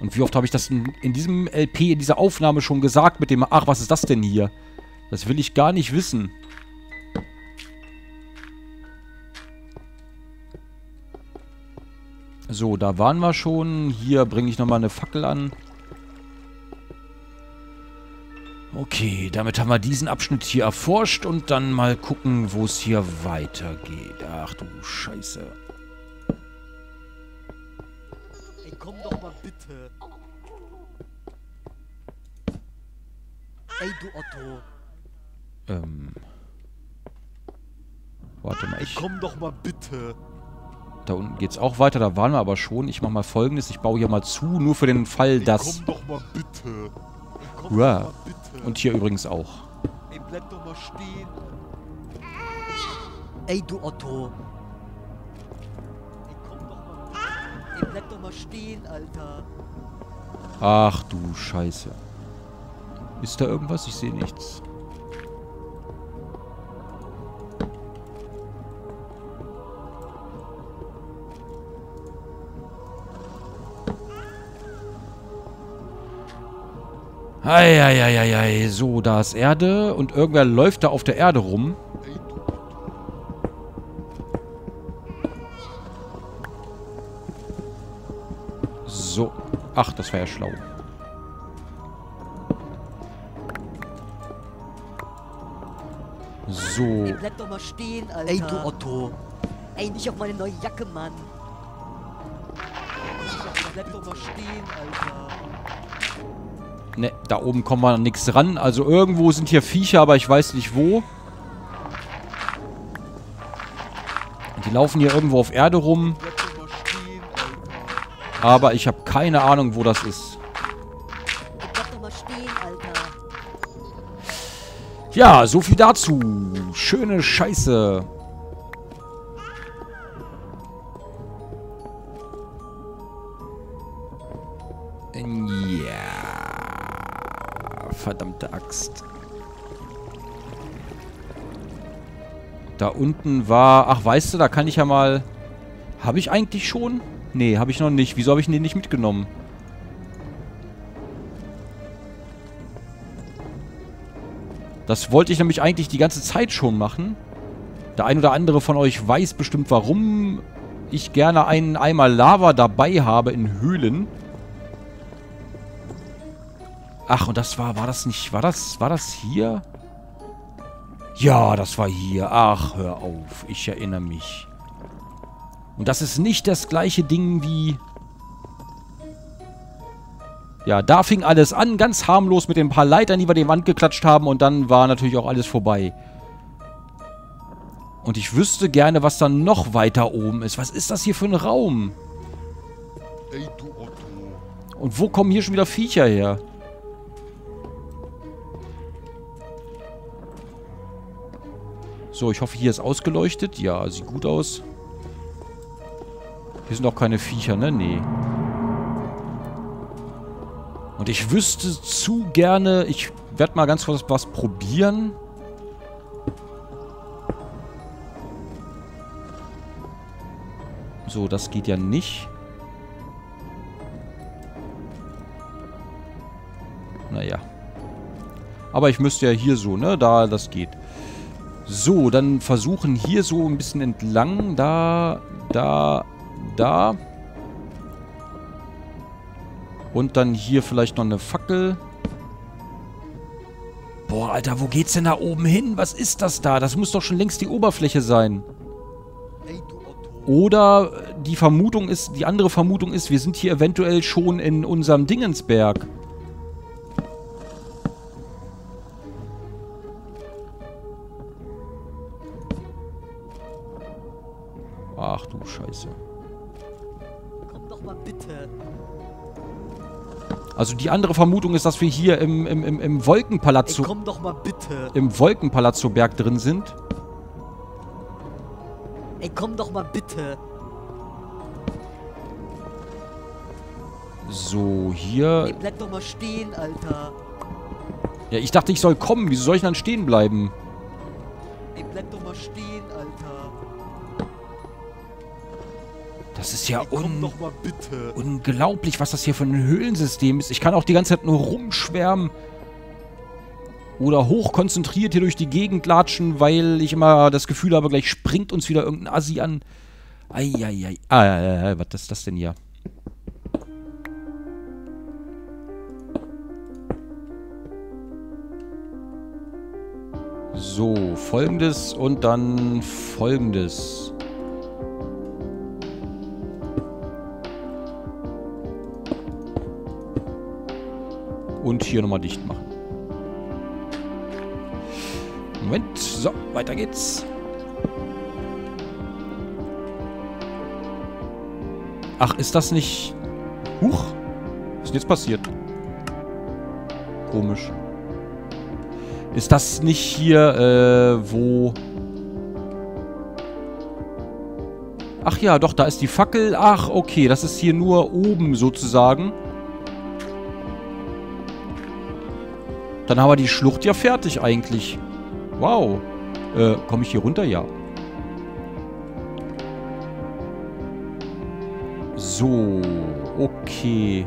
[SPEAKER 2] Und wie oft habe ich das in, in diesem LP, in dieser Aufnahme schon gesagt mit dem Ach, was ist das denn hier? Das will ich gar nicht wissen. So, da waren wir schon. Hier bringe ich nochmal eine Fackel an. Okay, damit haben wir diesen Abschnitt hier erforscht und dann mal gucken, wo es hier weitergeht. Ach du Scheiße.
[SPEAKER 3] Ey, komm doch mal bitte. Ey, du Otto.
[SPEAKER 2] Ähm. Warte mal, ich...
[SPEAKER 1] komm doch mal bitte.
[SPEAKER 2] Da unten geht's auch weiter, da waren wir aber schon. Ich mache mal folgendes, ich baue hier mal zu, nur für den Fall, dass...
[SPEAKER 1] Komm doch mal bitte. Komm doch mal bitte.
[SPEAKER 2] Und hier übrigens auch.
[SPEAKER 1] Ey, bleib doch mal stehen.
[SPEAKER 3] Ey, du Otto. Ey, komm doch mal bitte. Ey, bleib doch mal stehen, Alter.
[SPEAKER 2] Ach du Scheiße. Ist da irgendwas? Ich sehe nichts. Eieieiei, so, da ist Erde und irgendwer läuft da auf der Erde rum. So. Ach, das war ja schlau. So.
[SPEAKER 4] Ey, bleib doch mal stehen, Alter.
[SPEAKER 3] Ey, du Otto.
[SPEAKER 4] Ey, nicht auf meine neue Jacke, Mann.
[SPEAKER 3] Bleib doch mal stehen, Alter.
[SPEAKER 2] Ne, da oben kommen wir an nichts ran. Also irgendwo sind hier Viecher, aber ich weiß nicht wo. Die laufen hier irgendwo auf Erde rum. Aber ich habe keine Ahnung, wo das ist. Ja, so viel dazu. Schöne Scheiße. Verdammte Axt. Da unten war... Ach, weißt du, da kann ich ja mal... Habe ich eigentlich schon? Nee, habe ich noch nicht. Wieso habe ich den nicht mitgenommen? Das wollte ich nämlich eigentlich die ganze Zeit schon machen. Der ein oder andere von euch weiß bestimmt, warum ich gerne einen Eimer Lava dabei habe in Höhlen. Ach, und das war, war das nicht, war das, war das hier? Ja, das war hier. Ach, hör auf, ich erinnere mich. Und das ist nicht das gleiche Ding wie... Ja, da fing alles an, ganz harmlos mit den paar Leitern, die wir die Wand geklatscht haben und dann war natürlich auch alles vorbei. Und ich wüsste gerne, was dann noch weiter oben ist. Was ist das hier für ein Raum? Und wo kommen hier schon wieder Viecher her? So, ich hoffe, hier ist ausgeleuchtet. Ja, sieht gut aus. Hier sind auch keine Viecher, ne? Nee. Und ich wüsste zu gerne... Ich werde mal ganz kurz was probieren. So, das geht ja nicht. Naja. Aber ich müsste ja hier so, ne? Da, das geht. So, dann versuchen hier so ein bisschen entlang. Da, da, da. Und dann hier vielleicht noch eine Fackel. Boah, Alter, wo geht's denn da oben hin? Was ist das da? Das muss doch schon längst die Oberfläche sein. Oder die Vermutung ist, die andere Vermutung ist, wir sind hier eventuell schon in unserem Dingensberg. Ach du Scheiße.
[SPEAKER 4] Komm doch mal bitte.
[SPEAKER 2] Also die andere Vermutung ist, dass wir hier im, im, im, im
[SPEAKER 4] Ey,
[SPEAKER 2] Wolkenpalazzo,
[SPEAKER 4] komm doch mal bitte.
[SPEAKER 2] im Wolkenpalazzo-Berg drin sind.
[SPEAKER 4] Ey, komm doch mal bitte.
[SPEAKER 2] So, hier...
[SPEAKER 4] Ey, bleib doch mal stehen, Alter.
[SPEAKER 2] Ja, ich dachte, ich soll kommen. Wieso soll ich dann stehen bleiben?
[SPEAKER 4] Ey, bleib doch mal stehen,
[SPEAKER 2] Das ist ja
[SPEAKER 1] Ey, komm
[SPEAKER 2] un unglaublich, was das hier für ein Höhlensystem ist. Ich kann auch die ganze Zeit nur rumschwärmen. Oder hochkonzentriert hier durch die Gegend latschen, weil ich immer das Gefühl habe, gleich springt uns wieder irgendein Assi an. Eieiei. Ah, was ist das denn hier? So, folgendes und dann folgendes. Und hier nochmal dicht machen. Moment. So, weiter geht's. Ach, ist das nicht... Huch. Was ist denn jetzt passiert? Komisch. Ist das nicht hier, äh, wo... Ach ja, doch, da ist die Fackel. Ach, okay, das ist hier nur oben sozusagen. Dann haben wir die Schlucht ja fertig eigentlich. Wow. Äh, komme ich hier runter? Ja. So, okay.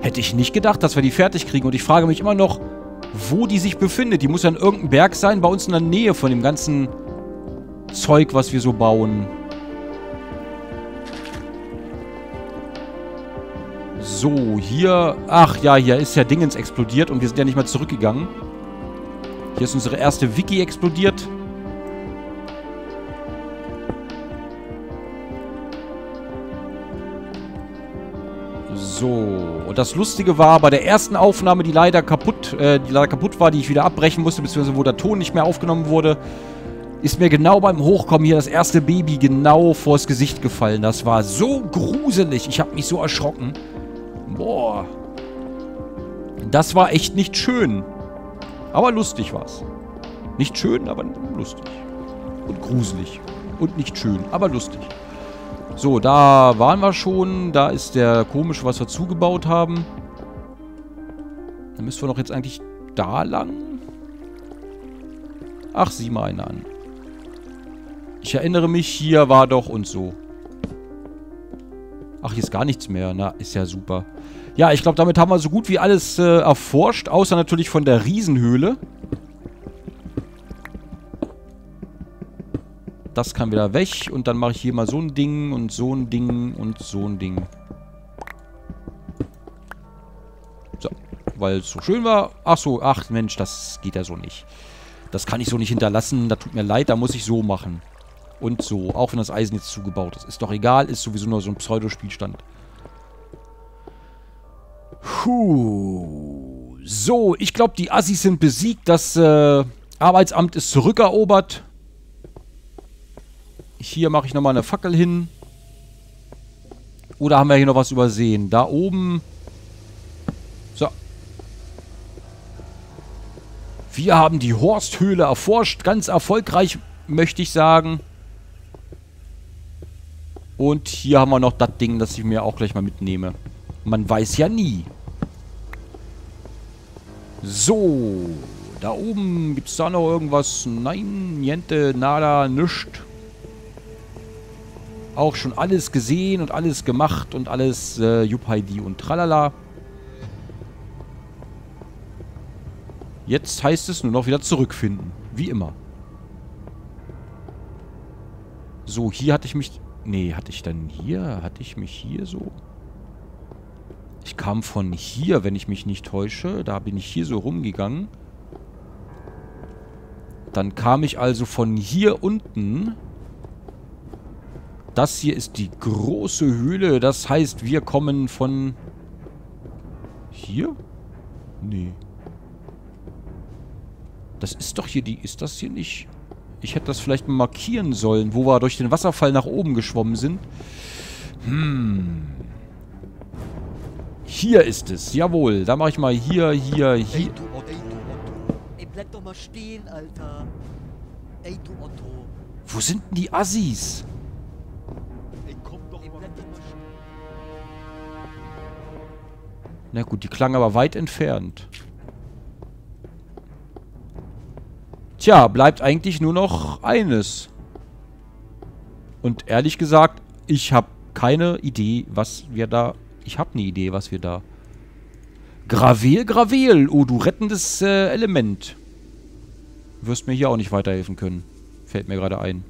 [SPEAKER 2] Hätte ich nicht gedacht, dass wir die fertig kriegen. Und ich frage mich immer noch, wo die sich befindet. Die muss ja in irgendeinem Berg sein, bei uns in der Nähe von dem ganzen Zeug, was wir so bauen. So, hier... Ach ja, hier ist ja Dingens explodiert und wir sind ja nicht mehr zurückgegangen. Hier ist unsere erste Wiki explodiert. So, und das Lustige war, bei der ersten Aufnahme, die leider kaputt, äh, die leider kaputt war, die ich wieder abbrechen musste, beziehungsweise wo der Ton nicht mehr aufgenommen wurde, ist mir genau beim Hochkommen hier das erste Baby genau vors Gesicht gefallen. Das war so gruselig. Ich habe mich so erschrocken. Boah. Das war echt nicht schön. Aber lustig war's. Nicht schön, aber lustig. Und gruselig. Und nicht schön, aber lustig. So, da waren wir schon. Da ist der komische, was wir zugebaut haben. Dann müssen wir doch jetzt eigentlich da lang. Ach, sieh mal eine an. Ich erinnere mich, hier war doch und so. Ach, hier ist gar nichts mehr. Na, ist ja super. Ja, ich glaube, damit haben wir so gut wie alles äh, erforscht. Außer natürlich von der Riesenhöhle. Das kann wieder weg. Und dann mache ich hier mal so ein Ding und so ein Ding und so ein Ding. So, weil es so schön war. Ach so, ach Mensch, das geht ja so nicht. Das kann ich so nicht hinterlassen. Da tut mir leid, da muss ich so machen. Und so, auch wenn das Eisen jetzt zugebaut ist. Ist doch egal, ist sowieso nur so ein Pseudospielstand. Puh. So, ich glaube, die Assis sind besiegt. Das äh, Arbeitsamt ist zurückerobert. Hier mache ich nochmal eine Fackel hin. Oder haben wir hier noch was übersehen? Da oben... So. Wir haben die Horsthöhle erforscht. Ganz erfolgreich, möchte ich sagen. Und hier haben wir noch das Ding, das ich mir auch gleich mal mitnehme. Man weiß ja nie. So. Da oben gibt es da noch irgendwas? Nein, niente, nada, nischt. Auch schon alles gesehen und alles gemacht und alles äh, Juppheidi und tralala. Jetzt heißt es nur noch wieder zurückfinden. Wie immer. So, hier hatte ich mich... Nee, hatte ich dann hier? Hatte ich mich hier so? Ich kam von hier, wenn ich mich nicht täusche. Da bin ich hier so rumgegangen. Dann kam ich also von hier unten. Das hier ist die große Höhle. Das heißt, wir kommen von... Hier? Nee. Das ist doch hier die... Ist das hier nicht... Ich hätte das vielleicht mal markieren sollen, wo wir durch den Wasserfall nach oben geschwommen sind. Hm. Hier ist es. Jawohl. Da mache ich mal hier, hier,
[SPEAKER 4] Ey,
[SPEAKER 2] hier.
[SPEAKER 4] du Otto. Ey, bleib doch mal stehen, Alter. Ey, du Otto.
[SPEAKER 2] Wo sind denn die Assis?
[SPEAKER 1] Ey, komm doch
[SPEAKER 4] Ey,
[SPEAKER 1] mal
[SPEAKER 4] bleib doch mal stehen.
[SPEAKER 2] Na gut, die klang aber weit entfernt. Tja, bleibt eigentlich nur noch eines. Und ehrlich gesagt, ich habe keine Idee, was wir da... Ich habe eine Idee, was wir da... Gravel, Gravel. Oh, du rettendes äh, Element. Wirst mir hier auch nicht weiterhelfen können. Fällt mir gerade ein.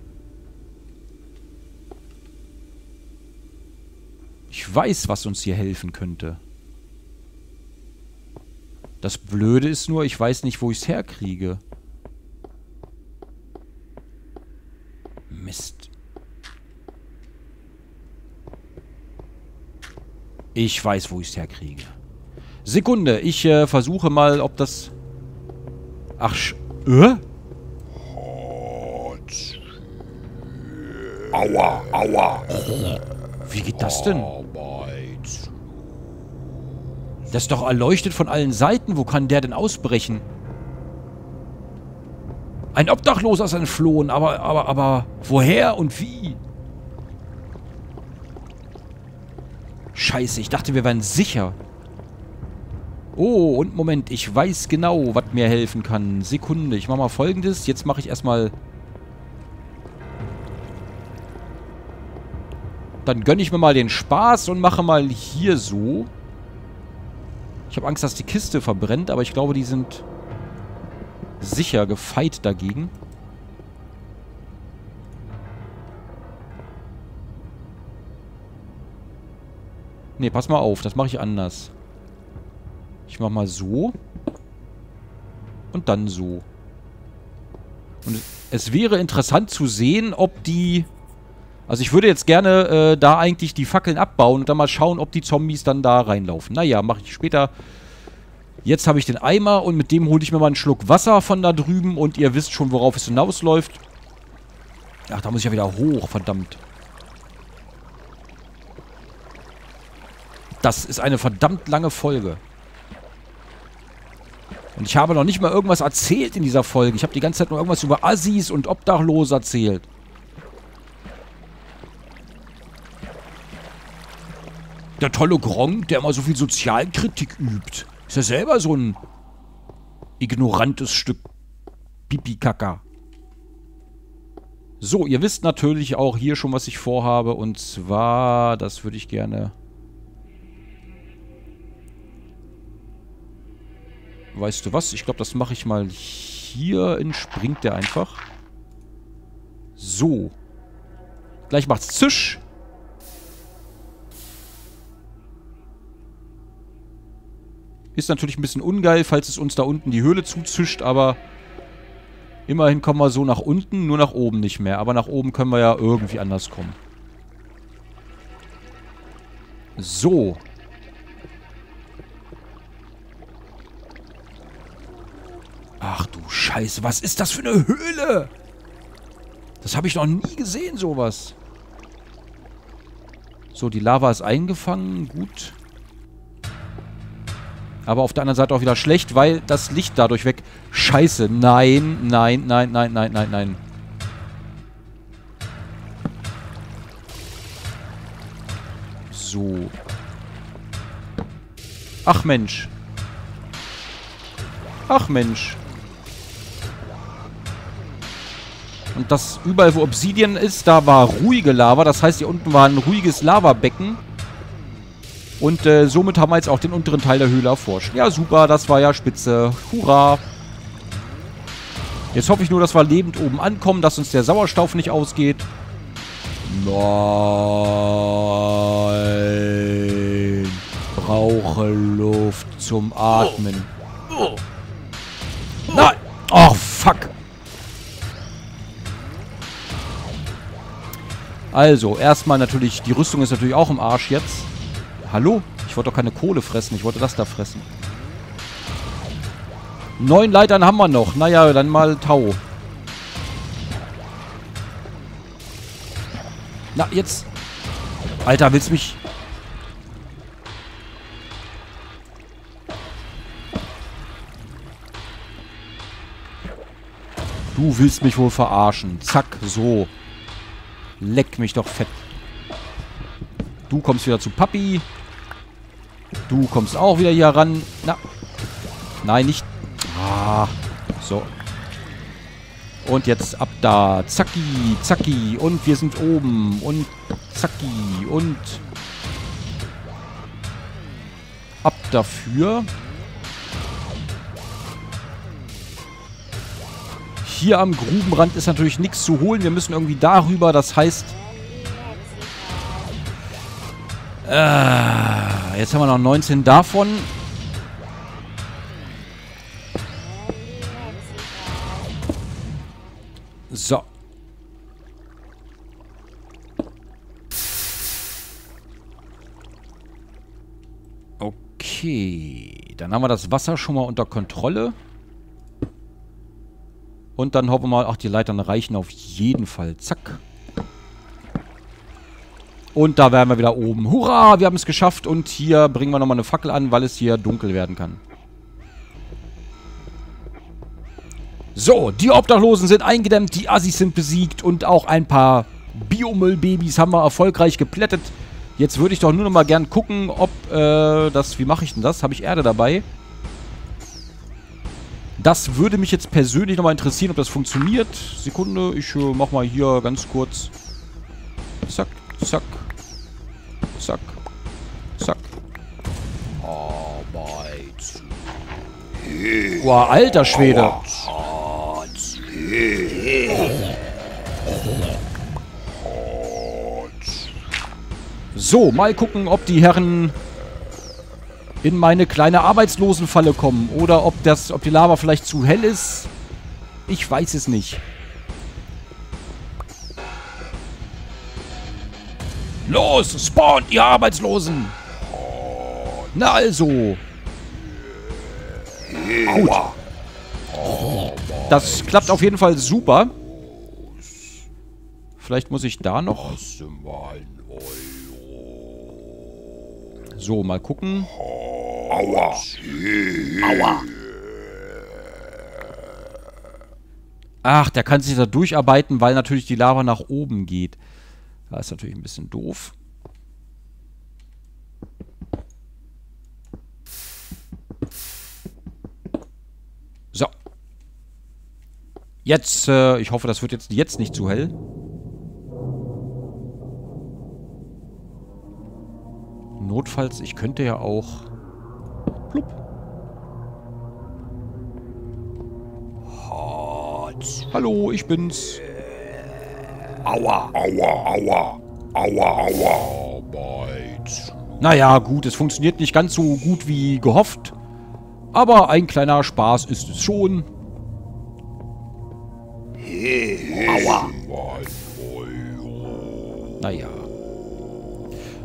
[SPEAKER 2] Ich weiß, was uns hier helfen könnte. Das Blöde ist nur, ich weiß nicht, wo ich es herkriege. Mist. Ich weiß, wo ich es herkriege. Sekunde, ich äh, versuche mal, ob das... Ach, sch... Äh?
[SPEAKER 1] Aua, aua.
[SPEAKER 2] Wie geht das denn? Das ist doch erleuchtet von allen Seiten. Wo kann der denn ausbrechen? Ein Obdachloser ist entflohen, aber, aber, aber, woher und wie? Scheiße, ich dachte, wir wären sicher. Oh, und Moment, ich weiß genau, was mir helfen kann. Sekunde, ich mache mal folgendes. Jetzt mache ich erstmal... Dann gönne ich mir mal den Spaß und mache mal hier so. Ich habe Angst, dass die Kiste verbrennt, aber ich glaube, die sind sicher gefeit dagegen. Ne, pass mal auf, das mache ich anders. Ich mache mal so. Und dann so. Und es wäre interessant zu sehen, ob die... Also ich würde jetzt gerne äh, da eigentlich die Fackeln abbauen und dann mal schauen, ob die Zombies dann da reinlaufen. Naja, mache ich später. Jetzt habe ich den Eimer und mit dem hole ich mir mal einen Schluck Wasser von da drüben und ihr wisst schon, worauf es hinausläuft. Ach, da muss ich ja wieder hoch, verdammt. Das ist eine verdammt lange Folge. Und ich habe noch nicht mal irgendwas erzählt in dieser Folge. Ich habe die ganze Zeit nur irgendwas über Assis und Obdachlose erzählt. Der tolle Gronk, der immer so viel Sozialkritik übt. Ist ja selber so ein ignorantes Stück Pipi-Kaka. So, ihr wisst natürlich auch hier schon, was ich vorhabe. Und zwar, das würde ich gerne... Weißt du was? Ich glaube, das mache ich mal hier. Entspringt der einfach. So. Gleich macht's Zisch. Ist natürlich ein bisschen ungeil, falls es uns da unten die Höhle zuzischt, aber immerhin kommen wir so nach unten, nur nach oben nicht mehr. Aber nach oben können wir ja irgendwie anders kommen. So. Ach du Scheiße, was ist das für eine Höhle? Das habe ich noch nie gesehen, sowas. So, die Lava ist eingefangen. Gut. Aber auf der anderen Seite auch wieder schlecht, weil das Licht dadurch weg... Scheiße. Nein, nein, nein, nein, nein, nein, nein. So. Ach Mensch. Ach Mensch. Und das überall, wo Obsidian ist, da war ruhige Lava. Das heißt, hier unten war ein ruhiges Lavabecken. Und äh, somit haben wir jetzt auch den unteren Teil der Höhle erforscht. Ja, super, das war ja spitze. Hurra. Jetzt hoffe ich nur, dass wir lebend oben ankommen, dass uns der Sauerstoff nicht ausgeht. Nein. brauche Luft zum Atmen. Nein! Oh, fuck! Also, erstmal natürlich, die Rüstung ist natürlich auch im Arsch jetzt. Hallo? Ich wollte doch keine Kohle fressen, ich wollte das da fressen. Neun Leitern haben wir noch. Naja, dann mal Tau. Na, jetzt. Alter, willst du mich... Du willst mich wohl verarschen. Zack, so. Leck mich doch fett. Du kommst wieder zu Papi. Du kommst auch wieder hier ran. Na. Nein, nicht. Ah. So. Und jetzt ab da. Zacki, zacki. Und wir sind oben. Und zacki. Und ab dafür. Hier am Grubenrand ist natürlich nichts zu holen. Wir müssen irgendwie darüber. Das heißt... Äh, jetzt haben wir noch 19 davon. So. Okay. Dann haben wir das Wasser schon mal unter Kontrolle. Und dann hoffen wir mal, ach, die Leitern reichen auf jeden Fall. Zack. Und da wären wir wieder oben. Hurra, wir haben es geschafft. Und hier bringen wir nochmal eine Fackel an, weil es hier dunkel werden kann. So, die Obdachlosen sind eingedämmt, die Assis sind besiegt und auch ein paar Biomüllbabys haben wir erfolgreich geplättet. Jetzt würde ich doch nur noch mal gern gucken, ob äh, das... Wie mache ich denn das? Habe ich Erde dabei? Das würde mich jetzt persönlich nochmal interessieren, ob das funktioniert. Sekunde, ich äh, mach mal hier ganz kurz. Zack, zack. Zack. Zack. Arbeit. Boah, alter Schwede. So, mal gucken, ob die Herren in meine kleine Arbeitslosenfalle kommen. Oder ob, das, ob die Lava vielleicht zu hell ist. Ich weiß es nicht. Los, spawnt, ihr Arbeitslosen! Na also. Gut. Das klappt auf jeden Fall super. Vielleicht muss ich da noch... So, mal gucken. Aua. Aua. Ach, der kann sich da durcharbeiten, weil natürlich die Lava nach oben geht. Das ist natürlich ein bisschen doof. So. Jetzt, äh, ich hoffe, das wird jetzt, jetzt nicht zu hell. Notfalls, ich könnte ja auch... Plupp. Hallo, ich bin's. Aua. Aua, aua. Aua, aua. Arbeit. Naja, gut, es funktioniert nicht ganz so gut wie gehofft. Aber ein kleiner Spaß ist es schon. Aua. Naja.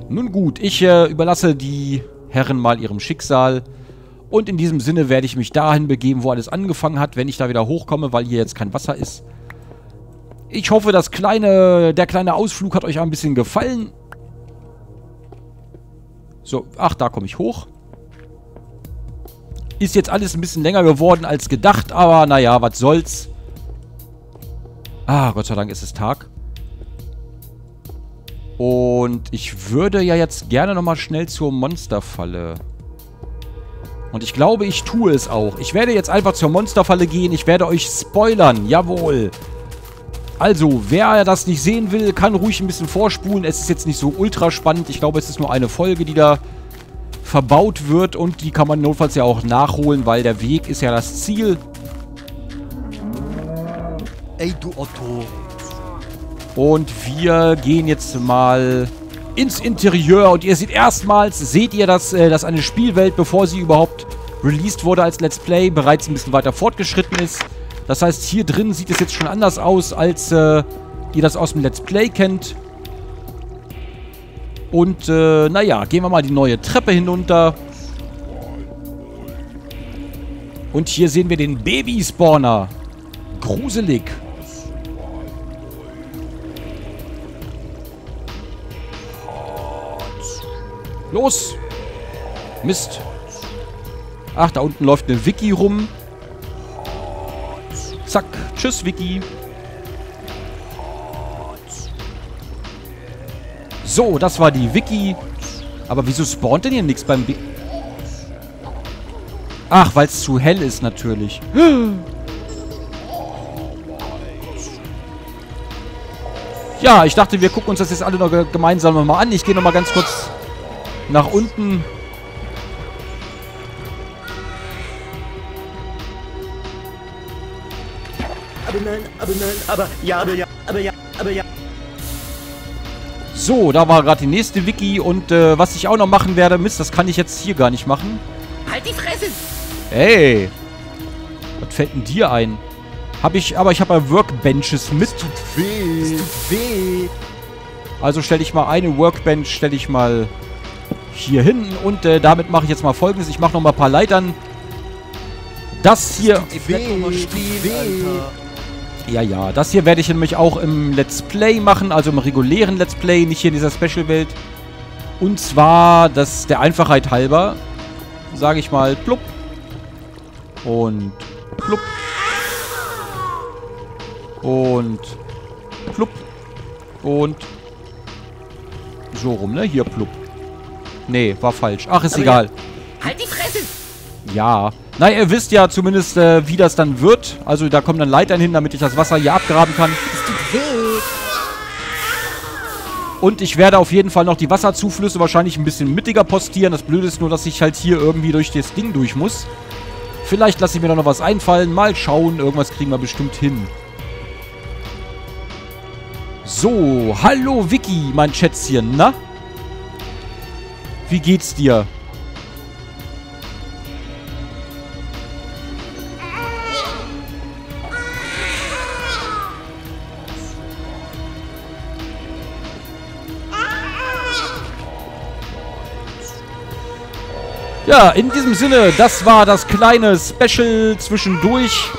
[SPEAKER 2] Nun gut, ich äh, überlasse die Herren mal ihrem Schicksal. Und in diesem Sinne werde ich mich dahin begeben, wo alles angefangen hat, wenn ich da wieder hochkomme, weil hier jetzt kein Wasser ist. Ich hoffe, das kleine, der kleine Ausflug hat euch ein bisschen gefallen. So, ach, da komme ich hoch. Ist jetzt alles ein bisschen länger geworden als gedacht, aber naja, was soll's. Ah, Gott sei Dank ist es Tag. Und ich würde ja jetzt gerne nochmal schnell zur Monsterfalle. Und ich glaube, ich tue es auch. Ich werde jetzt einfach zur Monsterfalle gehen. Ich werde euch spoilern. Jawohl. Also, wer das nicht sehen will, kann ruhig ein bisschen vorspulen. Es ist jetzt nicht so ultra spannend. Ich glaube, es ist nur eine Folge, die da verbaut wird. Und die kann man notfalls ja auch nachholen, weil der Weg ist ja das Ziel.
[SPEAKER 4] Ey, du Otto.
[SPEAKER 2] Und wir gehen jetzt mal ins Interieur und ihr seht erstmals, seht ihr, dass, äh, dass eine Spielwelt, bevor sie überhaupt released wurde als Let's Play, bereits ein bisschen weiter fortgeschritten ist. Das heißt, hier drin sieht es jetzt schon anders aus, als äh, ihr das aus dem Let's Play kennt. Und, äh, naja, gehen wir mal die neue Treppe hinunter. Und hier sehen wir den Baby-Spawner. Gruselig. Los! Mist. Ach, da unten läuft eine Wiki rum. Zack. Tschüss, Wiki. So, das war die Wiki. Aber wieso spawnt denn hier nichts beim... Bi Ach, weil es zu hell ist natürlich. Ja, ich dachte, wir gucken uns das jetzt alle noch gemeinsam nochmal an. Ich gehe nochmal ganz kurz nach unten.
[SPEAKER 3] Aber nein, aber nein, aber ja, aber ja, aber ja, aber ja.
[SPEAKER 2] So, da war gerade die nächste Wiki. Und äh, was ich auch noch machen werde, Mist, das kann ich jetzt hier gar nicht machen.
[SPEAKER 3] Halt die Fresse!
[SPEAKER 2] Hey! Was fällt denn dir ein? Hab ich, aber ich habe ja Workbenches mit.
[SPEAKER 1] Weh.
[SPEAKER 3] Weh!
[SPEAKER 2] Also stelle ich mal eine Workbench, stelle ich mal hier hin. Und äh, damit mache ich jetzt mal folgendes. Ich mache noch mal ein paar Leitern. Das hier...
[SPEAKER 4] Ey, doch mal stehen,
[SPEAKER 3] Weh.
[SPEAKER 4] Alter.
[SPEAKER 2] Ja, ja. Das hier werde ich nämlich auch im Let's Play machen. Also im regulären Let's Play, nicht hier in dieser Special-Welt. Und zwar, das der Einfachheit halber, sage ich mal, plupp. Und plupp. Und plupp. Und so rum, ne? Hier plupp. Nee, war falsch. Ach, ist egal.
[SPEAKER 3] Halt die Fresse!
[SPEAKER 2] Ja. Na, ihr wisst ja zumindest, äh, wie das dann wird. Also da kommen dann Leitern hin, damit ich das Wasser hier abgraben kann. Und ich werde auf jeden Fall noch die Wasserzuflüsse wahrscheinlich ein bisschen mittiger postieren. Das Blöde ist nur, dass ich halt hier irgendwie durch das Ding durch muss. Vielleicht lasse ich mir da noch was einfallen. Mal schauen. Irgendwas kriegen wir bestimmt hin. So, hallo Vicky, mein Schätzchen, na? Wie geht's dir? Ja, in diesem Sinne, das war das kleine Special zwischendurch.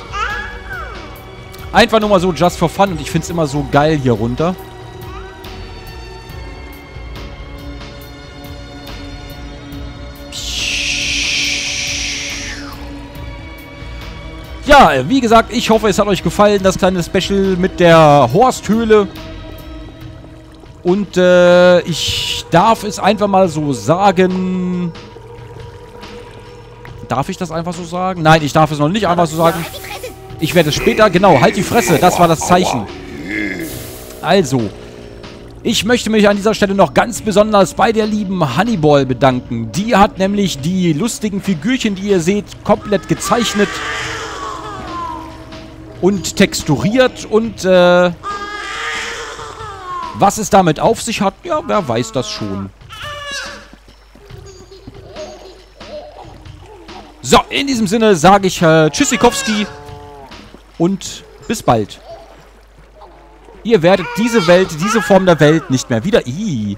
[SPEAKER 2] Einfach nur mal so just for fun und ich finde es immer so geil hier runter. Ja, wie gesagt, ich hoffe, es hat euch gefallen, das kleine Special mit der Horsthöhle. Und äh, ich darf es einfach mal so sagen. Darf ich das einfach so sagen? Nein, ich darf es noch nicht einfach so sagen. Ich werde es später... Genau, halt die Fresse. Das war das Zeichen. Also, ich möchte mich an dieser Stelle noch ganz besonders bei der lieben Honeyball bedanken. Die hat nämlich die lustigen Figürchen, die ihr seht, komplett gezeichnet und texturiert und äh, was es damit auf sich hat, ja, wer weiß das schon. So, in diesem Sinne sage ich äh, Tschüssikowski und bis bald. Ihr werdet diese Welt, diese Form der Welt nicht mehr wieder... Ih.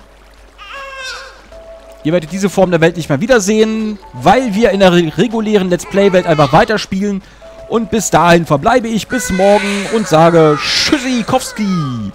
[SPEAKER 2] Ihr werdet diese Form der Welt nicht mehr wiedersehen, weil wir in der re regulären Let's Play-Welt einfach weiterspielen. Und bis dahin verbleibe ich bis morgen und sage Tschüssikowski.